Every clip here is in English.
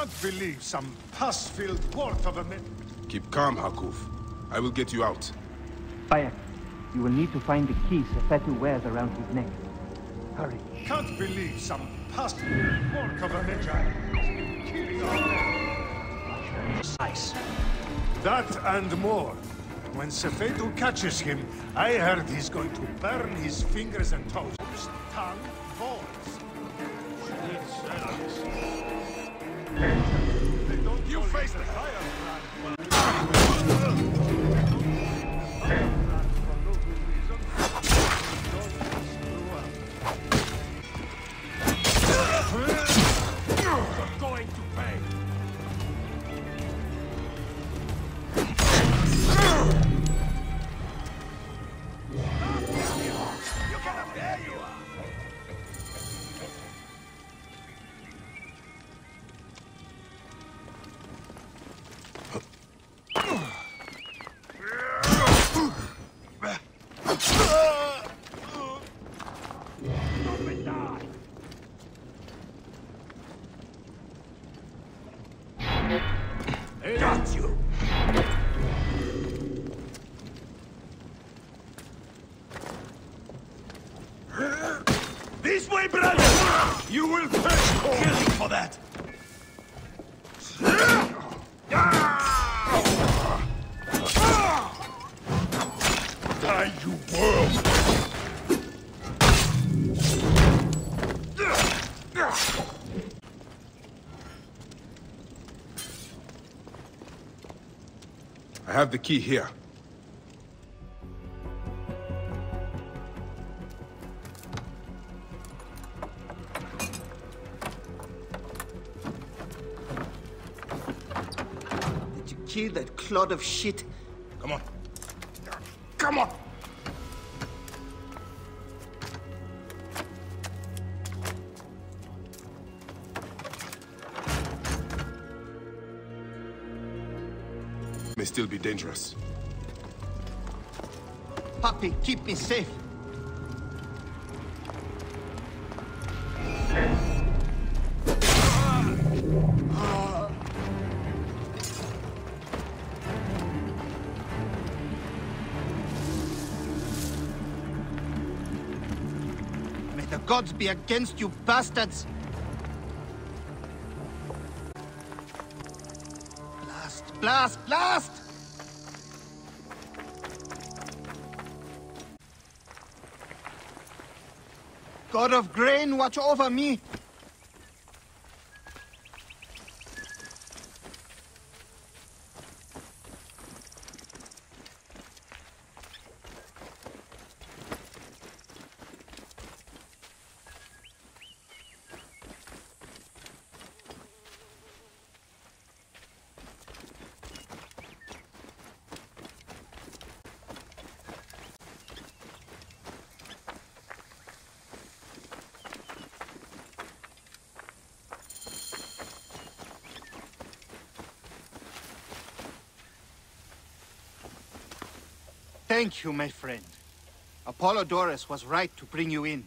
Can't believe some pus-filled dwarf of a man. Keep calm, Hakuf. I will get you out. Bayek, you will need to find the key Sefetu wears around his neck. Hurry. Can't believe some pus-filled dwarf of a man. Killing our men. Precise. That and more. When Sefetu catches him, I heard he's going to burn his fingers and toes, tongue, face the going have the key here. Did you kill that clod of shit? Come on. Come on! Still be dangerous. Puppy, keep me safe. May the gods be against you bastards! Blast, blast! God of grain, watch over me! Thank you, my friend. Apollodorus was right to bring you in.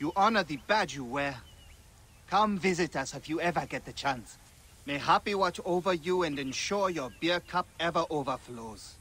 You honor the badge you wear. Come visit us if you ever get the chance. May Hapi watch over you and ensure your beer cup ever overflows.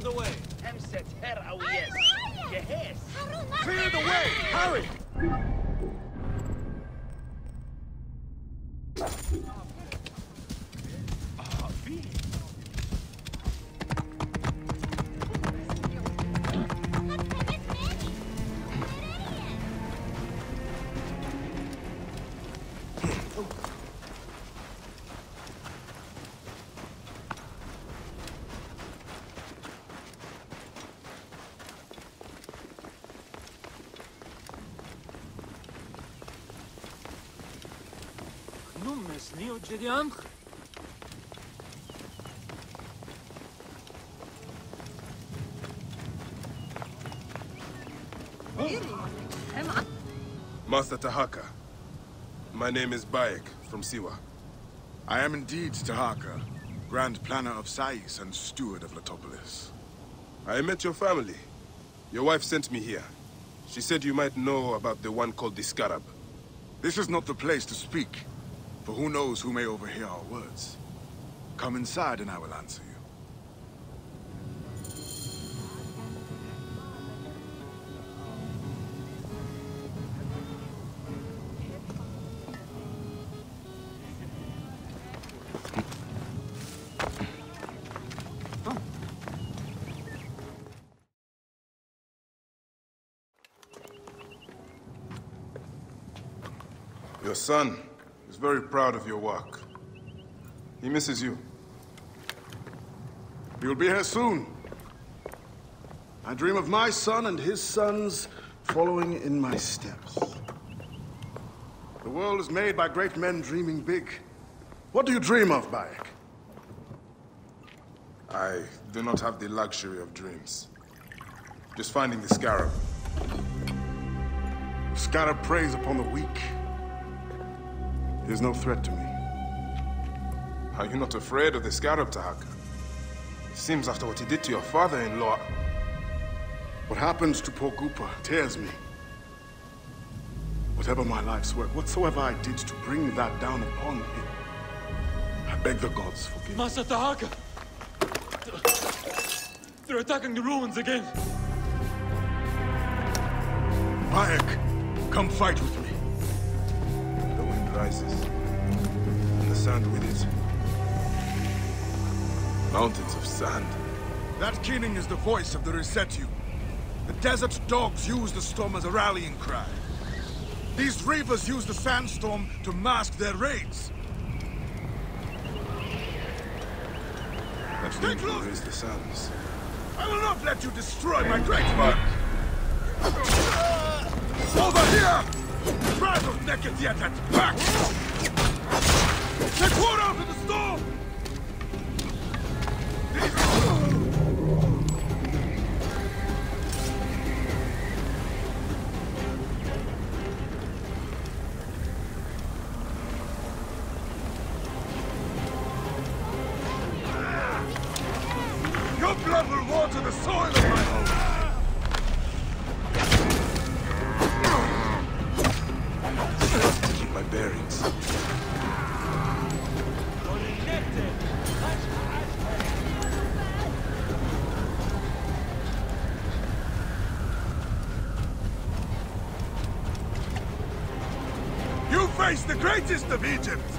Get out of the way! Hemset her oh, yes! Yes! Clear the way! Hurry! Master Taharqa. My name is Bayek from Siwa. I am indeed Taharqa, Grand Planner of Sais and Steward of Letopolis. I met your family. Your wife sent me here. She said you might know about the one called the Scarab. This is not the place to speak, for who knows who may overhear our words. Come inside and I will answer you. Your son very proud of your work. He misses you. You'll be here soon. I dream of my son and his sons following in my steps. The world is made by great men dreaming big. What do you dream of, Bayek? I do not have the luxury of dreams. Just finding the Scarab. The Scarab preys upon the weak. He is no threat to me. Are you not afraid of the Scarab, Taharqa? Seems after what he did to your father-in-law... What happens to poor Gupa tears me. Whatever my life's work, whatsoever I did to bring that down upon him, I beg the gods forgive me. Master Taharqa! They're attacking the ruins again! Bayek, come fight with me. And the sand with it. Mountains of sand. That keening is the voice of the Resetu. The desert dogs use the storm as a rallying cry. These reavers use the sandstorm to mask their raids. That Stay close. raise the sands. I will not let you destroy my great work! Over here! Drive those naked yet at back! Greatest of Egypt!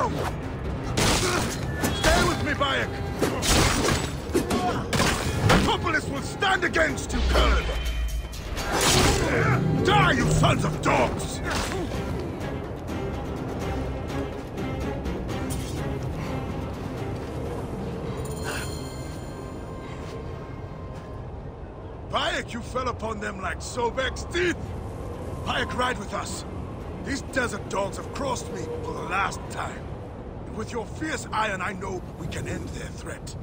Stay with me, Bayek. Metropolis will stand against you, curs! Die, you sons of dogs! Bayek, you fell upon them like Sobek's teeth! Bayek, ride with us. These desert dogs have crossed me for the last time. With your fierce iron, I know we can end their threat.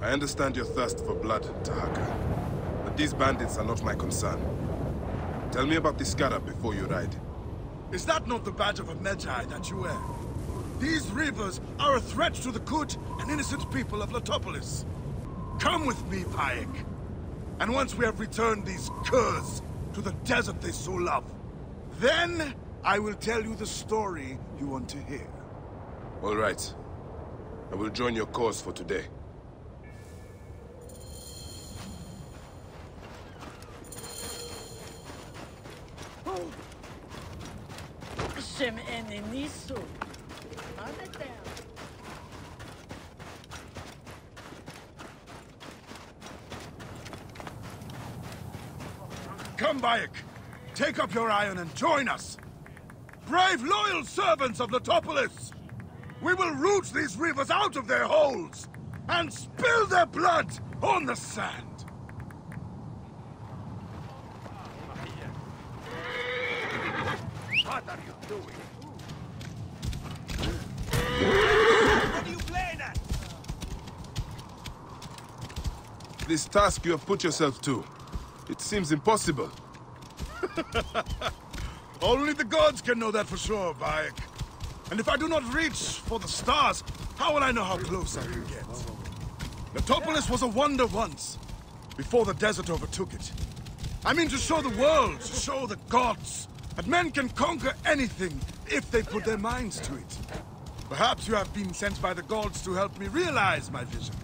I understand your thirst for blood, Taharqa. But these bandits are not my concern. Tell me about the scarab before you ride. Is that not the badge of a Medjay that you wear? These reavers are a threat to the good and innocent people of Letopolis. Come with me, Bayek. And once we have returned these curs to the desert they so love, then I will tell you the story you want to hear. All right. I will join your cause for today. Shem enenisu. Come, Bayek. Take up your iron and join us. Brave, loyal servants of Letopolis! We will root these reavers out of their holes and spill their blood on the sand. What are you doing? What are you playing at? This task you have put yourself to, it seems impossible. Only the gods can know that for sure, Bayek. And if I do not reach for the stars, how will I know how close I can get? Letopolis was a wonder once, before the desert overtook it. I mean to show the world, to show the gods, that men can conquer anything if they put their minds to it. Perhaps you have been sent by the gods to help me realize my vision.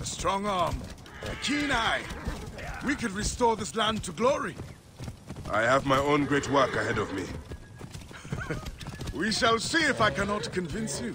A strong arm, a keen eye. We could restore this land to glory. I have my own great work ahead of me. We shall see if I cannot convince you.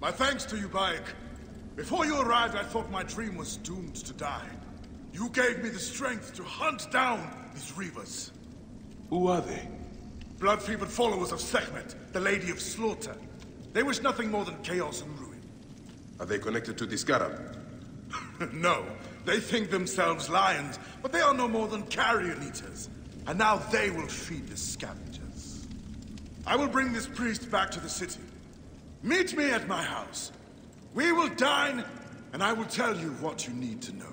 My thanks to you, Bayek. Before you arrived, I thought my dream was doomed to die. You gave me the strength to hunt down these Reavers. Who are they? Blood-fevered followers of Sekhmet, the Lady of Slaughter. They wish nothing more than chaos and ruin. Are they connected to the Scarab? no, they think themselves lions, but they are no more than carrion eaters. And now they will feed the scavengers. I will bring this priest back to the city. Meet me at my house. We will dine, and I will tell you what you need to know.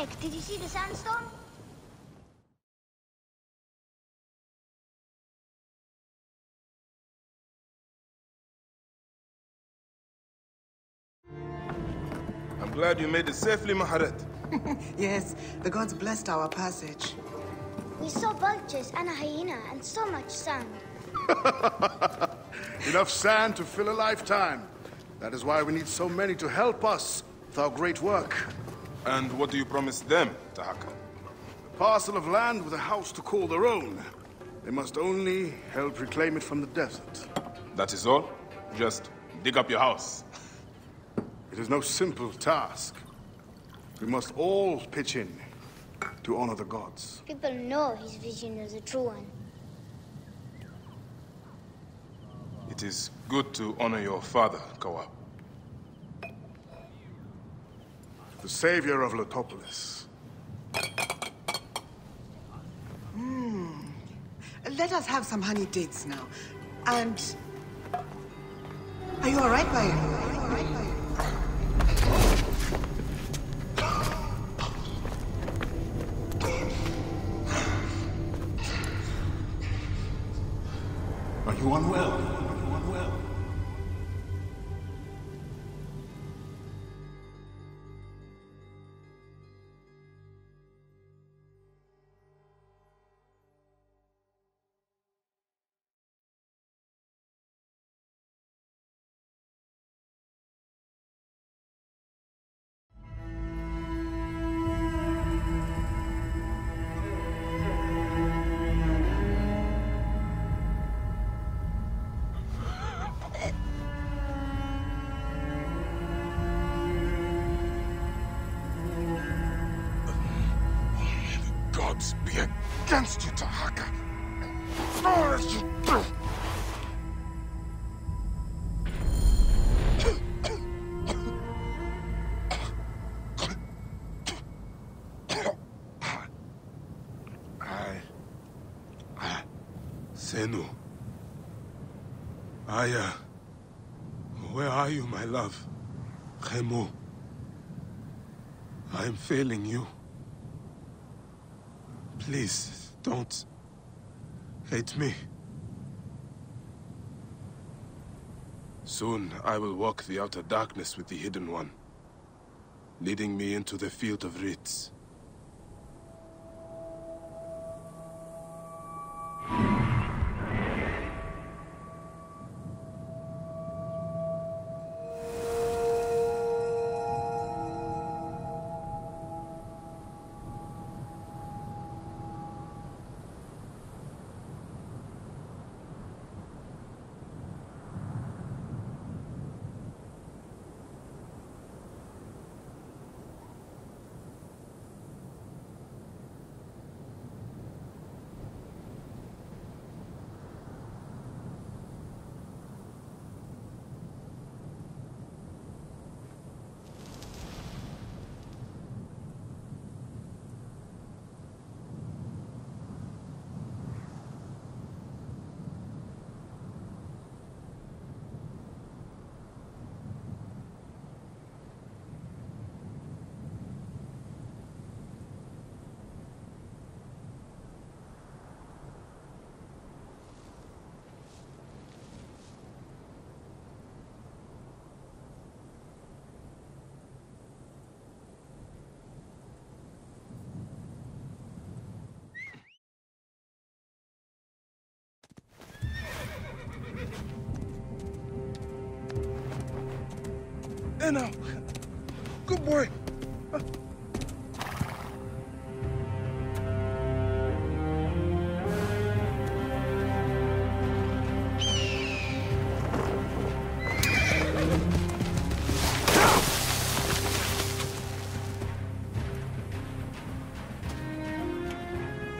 Bayek, did you see the sandstorm? I'm glad you made it safely, Maharet. Yes, the gods blessed our passage. We saw vultures and a hyena and so much sand. Enough sand to fill a lifetime. That is why we need so many to help us with our great work. And what do you promise them, Taharqa? A parcel of land with a house to call their own. They must only help reclaim it from the desert. That is all? Just dig up your house. It is no simple task. We must all pitch in to honor the gods. People know his vision is a true one. It is good to honor your father, Kawab. The savior of Letopolis. Hmm. Let us have some honey dates now. And... Are you all right, Bayan? Are you all right? Are you unwell? Against you, Taharqa. Nor as you do. I... I... Senu. Aya. Where are you, my love? Khemu. I am failing you. Please, don't... hate me. Soon, I will walk the outer darkness with the Hidden One, leading me into the Field of Reeds. Eno! Good boy!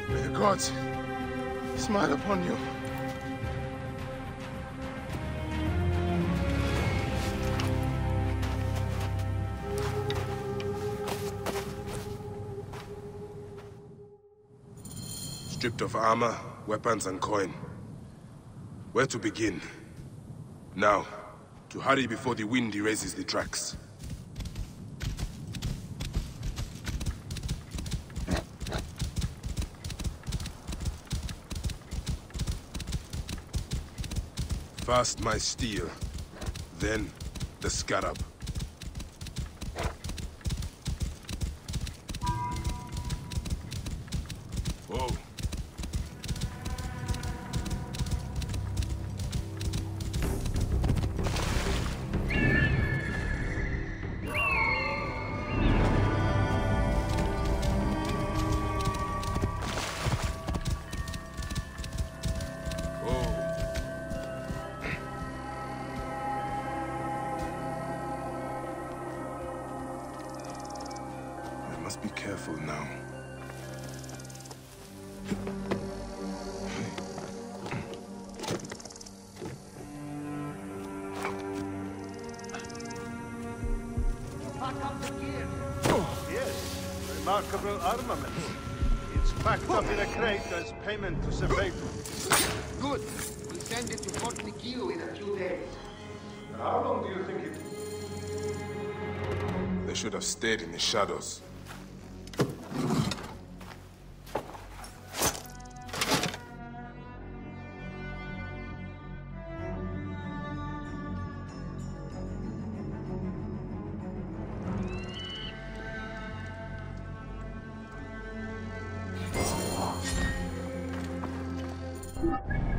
May the gods smile upon you. Stripped of armor, weapons, and coin. Where to begin? Now, to hurry before the wind erases the tracks. First my steel, then the scarab. Must be careful now. Yes, remarkable armament. It's packed up in a crate as payment to Sefetu. Good. We'll send it to Fort Nikiu in a few days. How long do you think it... They should have stayed in the shadows. You.